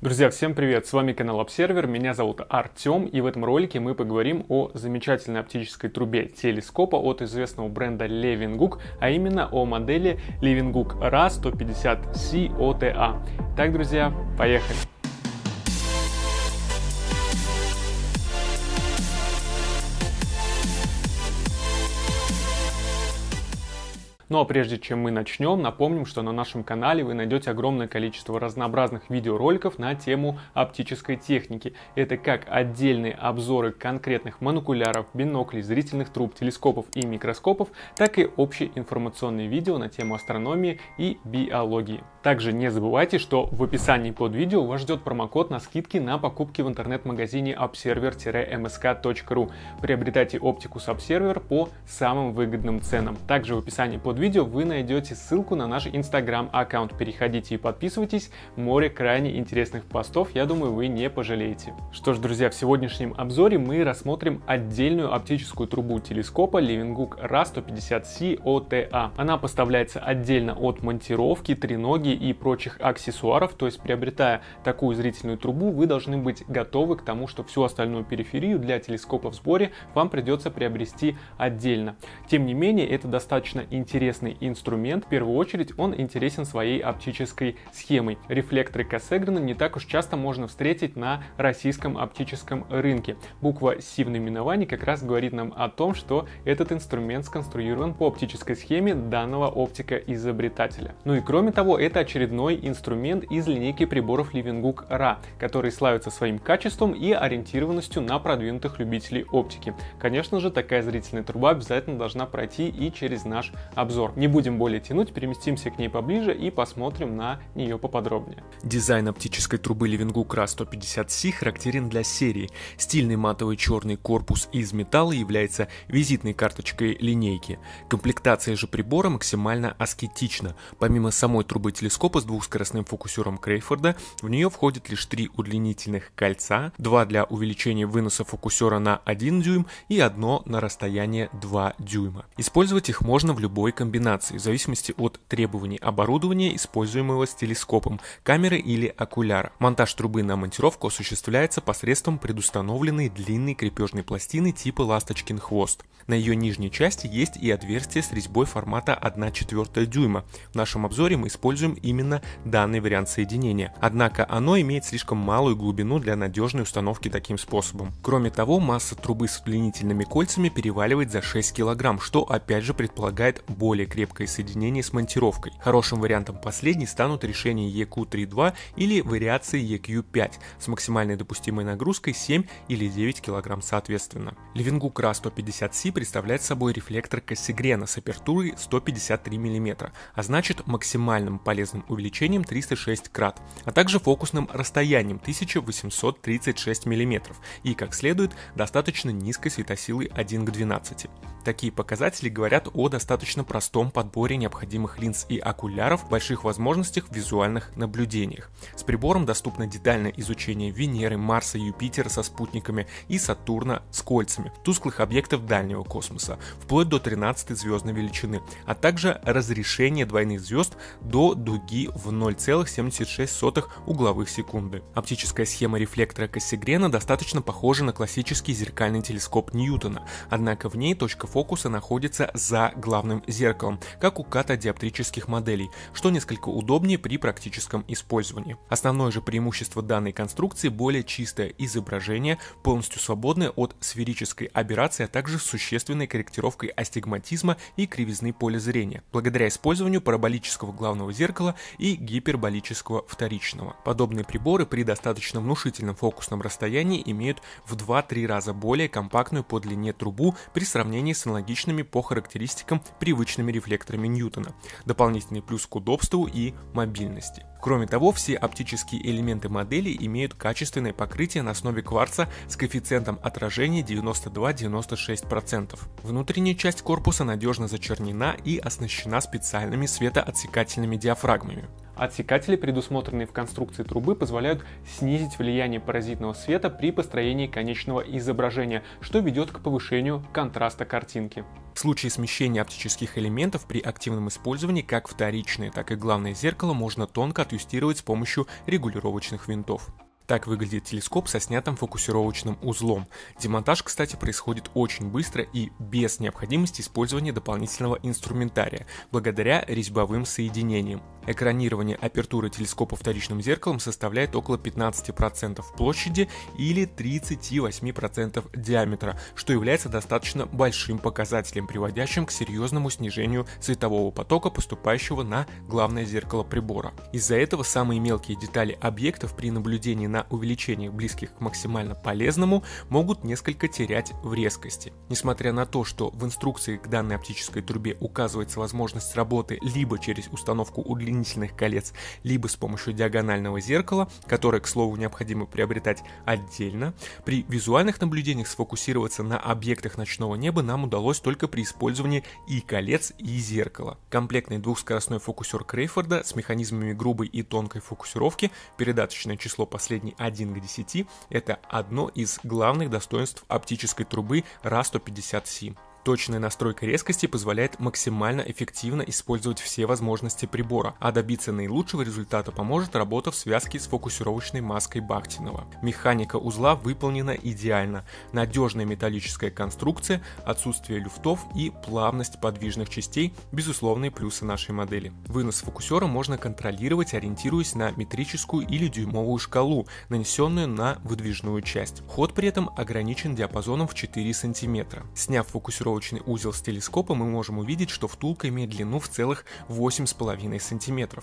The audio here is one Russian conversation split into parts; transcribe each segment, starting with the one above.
Друзья, всем привет! С вами канал Observer, меня зовут Артем, и в этом ролике мы поговорим о замечательной оптической трубе телескопа от известного бренда Leeuwenhoek, а именно о модели Leeuwenhoek RA150C OTA. Так, друзья, поехали! Ну а прежде чем мы начнем, напомним, что на нашем канале вы найдете огромное количество разнообразных видеороликов на тему оптической техники. Это как отдельные обзоры конкретных монокуляров, биноклей, зрительных труб, телескопов и микроскопов, так и общие информационные видео на тему астрономии и биологии. Также не забывайте, что в описании под видео вас ждет промокод на скидки на покупки в интернет-магазине observer-msk.ru. Приобретайте оптику с Observer по самым выгодным ценам. Также в описании под видео вы найдете ссылку на наш инстаграм аккаунт. Переходите и подписывайтесь. Море крайне интересных постов, я думаю, вы не пожалеете. Что ж, друзья, в сегодняшнем обзоре мы рассмотрим отдельную оптическую трубу телескопа Leeuwenhoek RA150C OTA. Она поставляется отдельно от монтировки, треноги и прочих аксессуаров, то есть приобретая такую зрительную трубу, вы должны быть готовы к тому, что всю остальную периферию для телескопа в сборе вам придется приобрести отдельно. Тем не менее, это достаточно интересный инструмент. В первую очередь он интересен своей оптической схемой. Рефлекторы Кассегрена не так уж часто можно встретить на российском оптическом рынке. Буква C в наименовании как раз говорит нам о том, что этот инструмент сконструирован по оптической схеме данного оптика-изобретателя. Ну и кроме того, это очередной инструмент из линейки приборов Leeuwenhoek RA, который славится своим качеством и ориентированностью на продвинутых любителей оптики. Конечно же, такая зрительная труба обязательно должна пройти и через наш обзор. Не будем более тянуть, переместимся к ней поближе и посмотрим на нее поподробнее. Дизайн оптической трубы Leeuwenhoek RA150C характерен для серии. Стильный матовый черный корпус из металла является визитной карточкой линейки. Комплектация же прибора максимально аскетична. Помимо самой трубы телескопа с двухскоростным фокусером Крейфорда, в нее входит лишь три удлинительных кольца, два для увеличения выноса фокусера на 1 дюйм и одно на расстояние 2 дюйма. Использовать их можно в любой комбинации в зависимости от требований оборудования, используемого с телескопом, камеры или окуляра. Монтаж трубы на монтировку осуществляется посредством предустановленной длинной крепежной пластины типа ласточкин хвост. На ее нижней части есть и отверстие с резьбой формата 1 4 дюйма. В нашем обзоре мы используем именно данный вариант соединения, однако оно имеет слишком малую глубину для надежной установки таким способом. Кроме того, масса трубы с удлинительными кольцами переваливает за 6 кг, что опять же предполагает более крепкое соединение с монтировкой. Хорошим вариантом последней станут решения EQ32 или вариации EQ5 с максимальной допустимой нагрузкой 7 или 9 кг соответственно. Leeuwenhoek RA150C представляет собой рефлектор Кассигрена с апертурой 153 мм, а значит максимальным полезным увеличением 306 крат, а также фокусным расстоянием 1836 мм и, как следует, достаточно низкой светосилой 1 к 12. Такие показатели говорят о достаточно простом подборе необходимых линз и окуляров, больших возможностях в визуальных наблюдениях. С прибором доступно детальное изучение Венеры, Марса, Юпитера со спутниками и Сатурна с кольцами, тусклых объектов дальнего космоса, вплоть до 13 звездной величины, а также разрешение двойных звезд до дуги в 0,76 угловых секунды. Оптическая схема рефлектора Кассигрена достаточно похожа на классический зеркальный телескоп Ньютона, однако в ней точка фокуса находится за главным зеркалом, как у катодиоптрических моделей, что несколько удобнее при практическом использовании. Основное же преимущество данной конструкции более чистое изображение, полностью свободное от сферической аберрации, а также с существенной корректировкой астигматизма и кривизны поля зрения, благодаря использованию параболического главного зеркала и гиперболического вторичного. Подобные приборы при достаточно внушительном фокусном расстоянии имеют в 2-3 раза более компактную по длине трубу при сравнении с аналогичными по характеристикам привычными рефлекторами Ньютона. Дополнительный плюс к удобству и мобильности. Кроме того, все оптические элементы модели имеют качественное покрытие на основе кварца с коэффициентом отражения 92-96%. Внутренняя часть корпуса надежно зачернена и оснащена специальными светоотсекательными диафрагмами. Отсекатели, предусмотренные в конструкции трубы, позволяют снизить влияние паразитного света при построении конечного изображения, что ведет к повышению контраста картинки. В случае смещения оптических элементов при активном использовании как вторичное, так и главное зеркало можно тонко отъюстировать с помощью регулировочных винтов. Так выглядит телескоп со снятым фокусировочным узлом. Демонтаж, кстати, происходит очень быстро и без необходимости использования дополнительного инструментария, благодаря резьбовым соединениям. Экранирование апертуры телескопа вторичным зеркалом составляет около 15% площади или 38% диаметра, что является достаточно большим показателем, приводящим к серьезному снижению светового потока, поступающего на главное зеркало прибора. Из-за этого самые мелкие детали объектов при наблюдении на увеличениях близких к максимально полезному могут несколько терять в резкости. Несмотря на то, что в инструкции к данной оптической трубе указывается возможность работы либо через установку удлинительных колец, либо с помощью диагонального зеркала, которое, к слову, необходимо приобретать отдельно. При визуальных наблюдениях сфокусироваться на объектах ночного неба нам удалось только при использовании и колец, и зеркала. Комплектный двухскоростной фокусер Крейфорда с механизмами грубой и тонкой фокусировки, передаточное число последней 1 к 10, это одно из главных достоинств оптической трубы RA150C. Точная настройка резкости позволяет максимально эффективно использовать все возможности прибора, а добиться наилучшего результата поможет работа в связке с фокусировочной маской Бахтинова. Механика узла выполнена идеально. Надежная металлическая конструкция, отсутствие люфтов и плавность подвижных частей – безусловные плюсы нашей модели. Вынос фокусера можно контролировать, ориентируясь на метрическую или дюймовую шкалу, нанесенную на выдвижную часть. Ход при этом ограничен диапазоном в 4 см. Сняв фокусировку ориентировочный узел с телескопа мы можем увидеть, что втулка имеет длину в целых 8,5 см.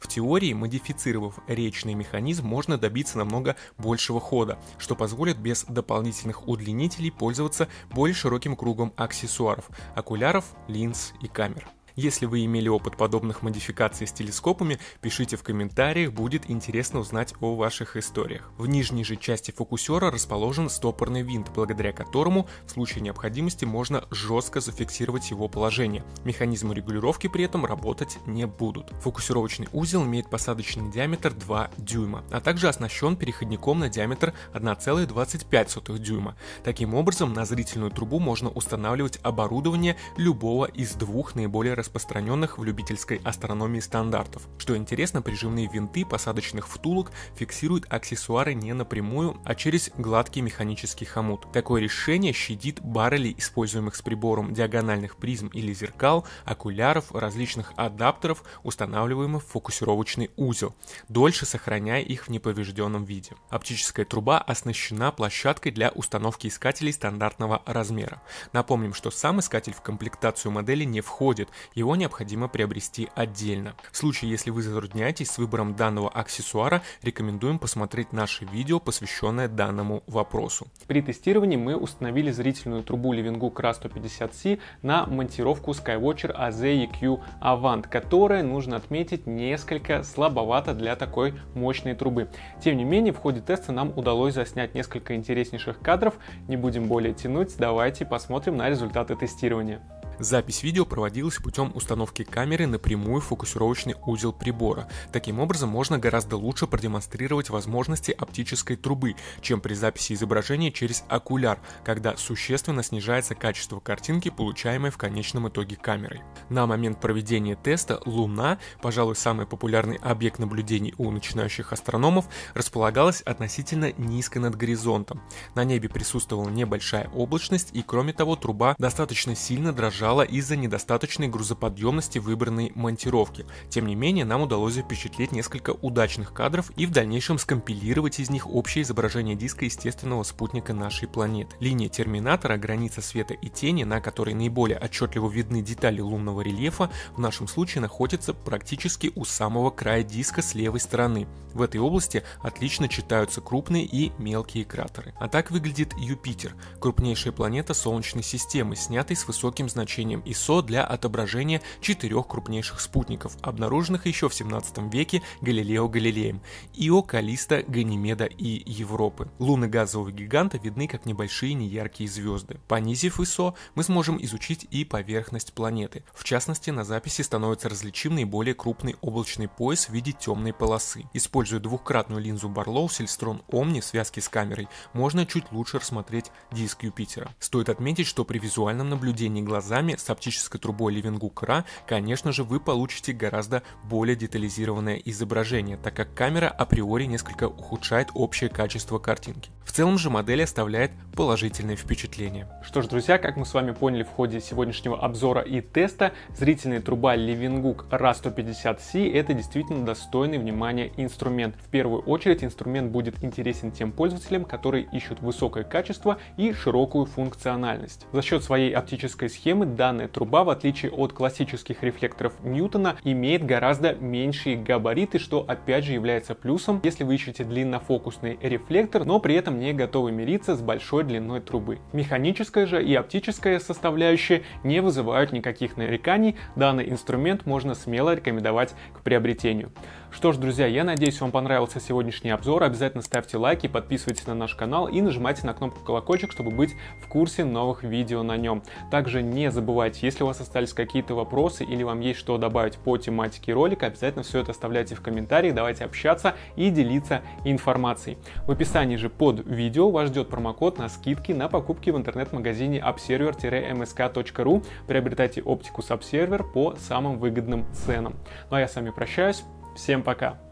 В теории, модифицировав речный механизм, можно добиться намного большего хода, что позволит без дополнительных удлинителей пользоваться более широким кругом аксессуаров, окуляров, линз и камер. Если вы имели опыт подобных модификаций с телескопами, пишите в комментариях, будет интересно узнать о ваших историях. В нижней же части фокусера расположен стопорный винт, благодаря которому в случае необходимости можно жестко зафиксировать его положение. Механизмы регулировки при этом работать не будут. Фокусировочный узел имеет посадочный диаметр 2 дюйма, а также оснащен переходником на диаметр 1,25 дюйма. Таким образом, на зрительную трубу можно устанавливать оборудование любого из двух наиболее распространенных распространенных в любительской астрономии стандартов. Что интересно, прижимные винты посадочных втулок фиксируют аксессуары не напрямую, а через гладкий механический хомут. Такое решение щадит баррели, используемых с прибором диагональных призм или зеркал, окуляров, различных адаптеров, устанавливаемых в фокусировочный узел, дольше сохраняя их в неповрежденном виде. Оптическая труба оснащена площадкой для установки искателей стандартного размера. Напомним, что сам искатель в комплектацию модели не входит, его необходимо приобрести отдельно. В случае, если вы затрудняетесь с выбором данного аксессуара, рекомендуем посмотреть наше видео, посвященное данному вопросу. При тестировании мы установили зрительную трубу Livinghook RA150C на монтировку Skywatcher AZ-EQ Avant, которая, нужно отметить, несколько слабовата для такой мощной трубы. Тем не менее, в ходе теста нам удалось заснять несколько интереснейших кадров. Не будем более тянуть, давайте посмотрим на результаты тестирования. Запись видео проводилась путем установки камеры напрямую в фокусировочный узел прибора. Таким образом, можно гораздо лучше продемонстрировать возможности оптической трубы, чем при записи изображения через окуляр, когда существенно снижается качество картинки, получаемой в конечном итоге камерой. На момент проведения теста Луна, пожалуй, самый популярный объект наблюдений у начинающих астрономов, располагалась относительно низко над горизонтом. На небе присутствовала небольшая облачность и, кроме того, труба достаточно сильно дрожала дрожала из-за недостаточной грузоподъемности выбранной монтировки. Тем не менее, нам удалось запечатлеть несколько удачных кадров и в дальнейшем скомпилировать из них общее изображение диска естественного спутника нашей планеты. Линия терминатора, граница света и тени, на которой наиболее отчетливо видны детали лунного рельефа, в нашем случае находится практически у самого края диска с левой стороны. В этой области отлично читаются крупные и мелкие кратеры. А так выглядит Юпитер, крупнейшая планета Солнечной системы, снятый с высоким значением значением ISO для отображения четырех крупнейших спутников, обнаруженных еще в 17 веке Галилео Галилеем – Ио, Калиста, Ганимеда и Европы. Луны газового гиганта видны как небольшие неяркие звезды. Понизив ISO, мы сможем изучить и поверхность планеты. В частности, на записи становится различим наиболее крупный облачный пояс в виде темной полосы. Используя двухкратную линзу Барлоу Сильстрон Omni в связке с камерой, можно чуть лучше рассмотреть диск Юпитера. Стоит отметить, что при визуальном наблюдении глазами с оптической трубой Левенгук Ра, конечно же, вы получите гораздо более детализированное изображение, так как камера априори несколько ухудшает общее качество картинки. В целом же модель оставляет положительное впечатление. Что ж, друзья, как мы с вами поняли в ходе сегодняшнего обзора и теста, зрительная труба Левенгук RA150C это действительно достойный внимания инструмент. В первую очередь инструмент будет интересен тем пользователям, которые ищут высокое качество и широкую функциональность. За счет своей оптической схемы данная труба, в отличие от классических рефлекторов Ньютона, имеет гораздо меньшие габариты, что опять же является плюсом, если вы ищете длиннофокусный рефлектор, но при этом не готовы мириться с большой длиной трубы. Механическая же и оптическая составляющие не вызывают никаких нареканий, данный инструмент можно смело рекомендовать к приобретению. Что ж, друзья, я надеюсь, вам понравился сегодняшний обзор. Обязательно ставьте лайки, подписывайтесь на наш канал и нажимайте на кнопку колокольчик, чтобы быть в курсе новых видео на нем. Также не забывайте, если у вас остались какие-то вопросы или вам есть что добавить по тематике ролика, обязательно все это оставляйте в комментариях, давайте общаться и делиться информацией. В описании же под видео вас ждет промокод на скидки на покупки в интернет-магазине observer-msk.ru. Приобретайте оптику с Observer по самым выгодным ценам. Ну а я с вами прощаюсь. Всем пока!